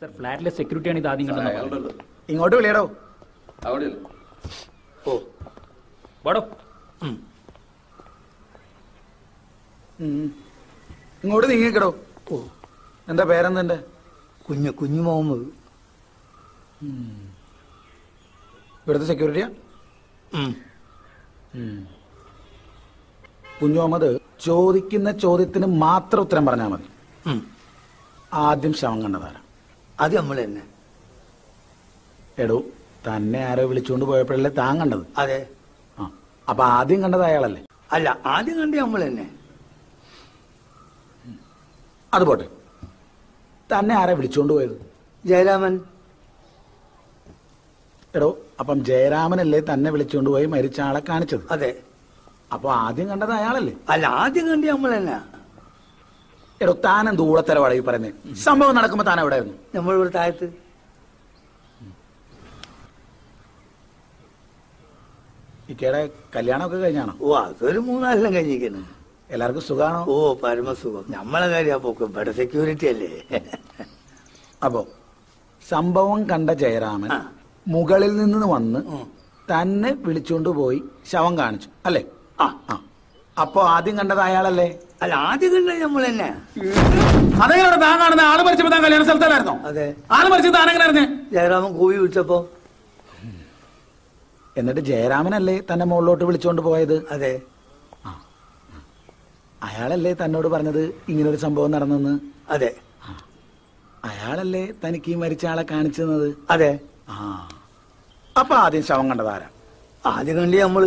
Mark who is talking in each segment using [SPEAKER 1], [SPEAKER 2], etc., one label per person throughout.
[SPEAKER 1] Sir ഫ്ലാറ്റിലെ സെക്യൂരിറ്റിയാണ് ഇത് ആദ്യം കണ്ടത്.
[SPEAKER 2] ഇങ്ങോട്ട് വിളിയടോ.
[SPEAKER 3] അവിടെ
[SPEAKER 4] ഓ.
[SPEAKER 1] വാടോ.
[SPEAKER 2] ഇങ്ങോട്ട് നീങ്ങിക്കടോ.
[SPEAKER 4] ഓ.
[SPEAKER 2] എന്താ പേരെന്തെ
[SPEAKER 4] കുഞ്ഞു കുഞ്ഞു മുഹമ്മദ്
[SPEAKER 2] ഇവിടുത്തെ സെക്യൂരിറ്റിയാ. കുഞ്ഞു മുഹമ്മദ് ചോദിക്കുന്ന ചോദ്യത്തിന് മാത്രം ഉത്തരം പറഞ്ഞാൽ മതി. ആദ്യം ശവം കണ്ടതാരാ?
[SPEAKER 4] അത് നമ്മൾ തന്നെ.
[SPEAKER 2] എടോ തന്നെ ആരോ വിളിച്ചുകൊണ്ട് പോയപ്പോഴല്ലേ താൻ കണ്ടത്?
[SPEAKER 4] അതെ.
[SPEAKER 2] ആ അപ്പൊ ആദ്യം കണ്ടത് അയാളല്ലേ?
[SPEAKER 4] അല്ല ആദ്യം കണ്ടി നമ്മൾ തന്നെ.
[SPEAKER 2] അത് പോട്ടെ. തന്നെ ആരാ വിളിച്ചുകൊണ്ട് പോയത്?
[SPEAKER 4] ജയരാമൻ.
[SPEAKER 2] എടോ അപ്പം ജയരാമനല്ലേ തന്നെ വിളിച്ചുകൊണ്ട് പോയി മരിച്ച ആളെ കാണിച്ചത്?
[SPEAKER 4] അതെ.
[SPEAKER 2] അപ്പൊ ആദ്യം കണ്ടത് അയാളല്ലേ?
[SPEAKER 4] അല്ല ആദ്യം കണ്ടി നമ്മൾ തന്നെ.
[SPEAKER 2] എടോ താനും എന്ത് ഊളത്തരവാടാ ഈ പറയുന്നത് സംഭവം നടക്കുമ്പോ താൻ എവിടെ ആയിരുന്നു?
[SPEAKER 4] നമ്മളിവിടെ താഴത്ത്.
[SPEAKER 2] ഇക്കയുടെ കല്യാണമൊക്കെ കഴിഞ്ഞാണോ?
[SPEAKER 4] ഓ അതൊരു മൂന്നാലെല്ലാം കഴിഞ്ഞിരിക്കുന്നു.
[SPEAKER 2] എല്ലാവർക്കും സുഖാണോ?
[SPEAKER 4] ഓ പരമസുഖം. നമ്മളെ കാര്യം പോക്ക് ഇവിടെ സെക്യൂരിറ്റി അല്ലേ?
[SPEAKER 2] അപ്പോ സംഭവം കണ്ട ജയരാമൻ. മുകളിൽ നിന്ന് വന്ന് തന്നെ വിളിച്ചുകൊണ്ട് പോയി ശവം കാണിച്ചു. അല്ലേ?
[SPEAKER 4] ആ.
[SPEAKER 2] ആ. അപ്പോ ആദ്യം കണ്ടത് അയാളല്ലേ?
[SPEAKER 4] അല്ല ആദ്യം കണ്ടത് നമ്മൾ തന്നെ.
[SPEAKER 2] അതെങ്ങനെ താൻ കാണുന്ന ആൾ മരിച്ചപ്പോ താൻ കല്യാണ സ്ഥലത്തല്ലായിരുന്നോ
[SPEAKER 4] അതെ.
[SPEAKER 2] ആൾ മരിച്ചത് താൻ എങ്ങനെ അറിഞ്ഞേ
[SPEAKER 4] ജയരാമൻ കൂവി വിളിച്ചപ്പോ.
[SPEAKER 2] എന്നിട്ട് ജയരാമനല്ലേ തന്നെ മുകളിലോട്ട് വിളിച്ചോണ്ട് പോയത്?
[SPEAKER 4] അതെ.
[SPEAKER 2] അയാളല്ലേ തന്നോട് പറഞ്ഞത് ഇങ്ങനൊരു സംഭവം നടന്നെന്ന്?
[SPEAKER 4] അതെ.
[SPEAKER 2] അയാളല്ലേ തനിക്ക് ഈ മരിച്ച ആളെ കാണിച്ചു തന്നത്
[SPEAKER 4] അതെ.
[SPEAKER 2] ആ. അപ്പൊ ആദ്യം ശവം കണ്ടതാരാ?
[SPEAKER 4] ആദ്യം കണ്ടി നമ്മൾ?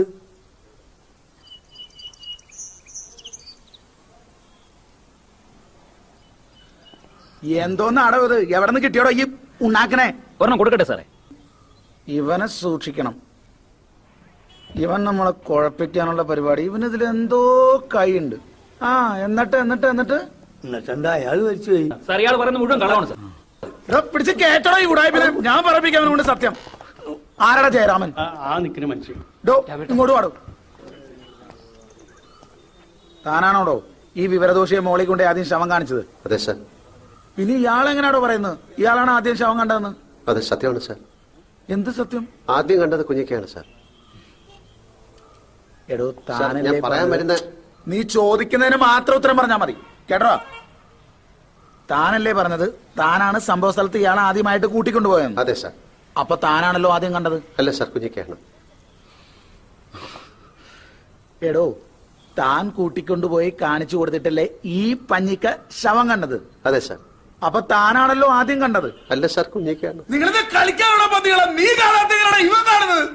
[SPEAKER 2] എന്തോന്ന് അടവ് ഇത് എവിടെ നിന്ന് കിട്ടിയോടോ ഈ ഉണ്ടാക്കണേ
[SPEAKER 1] ഒരെണ്ണം കൊടുക്കട്ടെ സാറേ.
[SPEAKER 2] ഇവനെ സൂക്ഷിക്കണം. ഇവൻ നമ്മളെ കുഴപ്പിക്കാനുള്ള പരിപാടി. ഇവനിതിൽ എന്തോ കൈയുണ്ട്. ആ എന്നിട്ട് എന്നിട്ട് എന്നിട്ട്?
[SPEAKER 4] എന്നിട്ടെന്താ? അയാൾ മരിച്ചു പോയി.
[SPEAKER 1] സാർ ഇയാൾ പറയുന്നത് മുഴുവൻ കളവാണ് സാർ.
[SPEAKER 2] എടാ, പിടിച്ച് കേട്ടോ ഈ ഉടായ്പിനെ. ഞാൻ പറപ്പിക്കാൻ കൊണ്ട് സത്യം. ആരടാ ജയരാമൻ?
[SPEAKER 5] ആ നിൽക്കുന്ന മനുഷ്യൻ.
[SPEAKER 2] ഡോ ഇങ്ങോട്ട് പാടും താനാണോടോ ഈ വിവരദോഷിയെ മോളി കൊണ്ട് ആദ്യം ശ്രമം കാണിച്ചത്?
[SPEAKER 6] അതെ സാർ.
[SPEAKER 2] ഇനി എങ്ങനെയാണോ പറയുന്നത്? ഇയാളാണ് ആദ്യം ശവം കണ്ടതെന്ന്?
[SPEAKER 6] അതെ സത്യമാണ് സാർ.
[SPEAKER 2] എന്ത് സത്യം?
[SPEAKER 6] ആദ്യം കണ്ടത് കുഞ്ഞിക്കയാണ് സാർ.
[SPEAKER 2] എടോ
[SPEAKER 6] സാർ, ഞാൻ പറയാൻ വരുന്ന
[SPEAKER 2] നീ ചോദിക്കുന്നതിന് മാത്രം ഉത്തരം പറഞ്ഞാ മതി. കേട്ടോ താനല്ലേ പറഞ്ഞത്? താനാണ് സംഭവ സ്ഥലത്ത് ഇയാൾ ആദ്യമായിട്ട് കൂട്ടിക്കൊണ്ടുപോയെന്ന്
[SPEAKER 6] അതെ സാർ.
[SPEAKER 2] അപ്പൊ താനാണല്ലോ ആദ്യം കണ്ടത്?
[SPEAKER 6] അല്ല സാർ കുഞ്ഞിക്കയാണ്.
[SPEAKER 2] എടോ താൻ കൂട്ടിക്കൊണ്ടുപോയി കാണിച്ചു കൊടുത്തിട്ടല്ലേ ഈ പഞ്ഞിക്ക ശവം കണ്ടത്?
[SPEAKER 6] അതെ സാർ.
[SPEAKER 2] അപ്പൊ താനാണല്ലോ ആദ്യം കണ്ടത്.
[SPEAKER 6] അല്ല സാർ കുഞ്ഞേക്കാണ്.
[SPEAKER 2] നിങ്ങളിത് കളിക്കാനുള്ള പന്തികളെ. നീ കാണാത്തങ്ങളാണ് ഇവ കാണുന്നത്.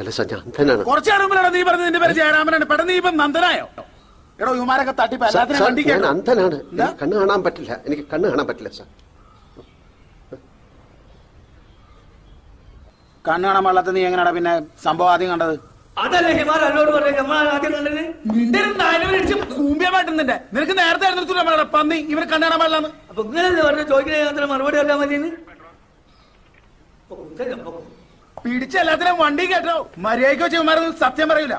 [SPEAKER 6] അല്ല സാർ ഞാൻ കുറച്ച്
[SPEAKER 2] കുറച്ചു മുമ്പിലാണ് നീ പറഞ്ഞത് നിന്റെ പേര് ജയരാമനാണ്. പെട്ടെന്ന് നീ ഇപ്പൊ നന്ദനായോ? എടോ ഇവമാരൊക്കെ തട്ടിപ്പ് എല്ലാത്തിനും
[SPEAKER 6] സാർ,
[SPEAKER 2] വണ്ടി
[SPEAKER 6] ഞാൻ അന്ധനാണ്. കണ്ണ് കാണാൻ പറ്റില്ല. എനിക്ക് കണ്ണ് കാണാൻ പറ്റില്ല സാർ.
[SPEAKER 2] കണ്ണ് കാണാൻ പാടില്ലാത്ത നീ എങ്ങനെയാണ് പിന്നെ സംഭവം ആദ്യം കണ്ടത്?
[SPEAKER 4] അതല്ലേ എന്നോട് ആദ്യം കണ്ടത്?
[SPEAKER 2] നിന്റെ കൂമ്പിയ നിനക്ക് നേരത്തെ പന്നി ഇവനെ കണ്ണ് കാണാൻ പാടില്ലാന്ന്.
[SPEAKER 4] അപ്പൊ ഇങ്ങനെ പറഞ്ഞ? ചോദിക്കുന്ന മറുപടി അറിയാൻ മതിയെന്ന്?
[SPEAKER 2] പിടിച്ച എല്ലാത്തിനും വണ്ടി കേട്ടോ. മര്യാദയ്ക്കോ ചെയ്യുമാരൊന്നും സത്യം പറയില്ല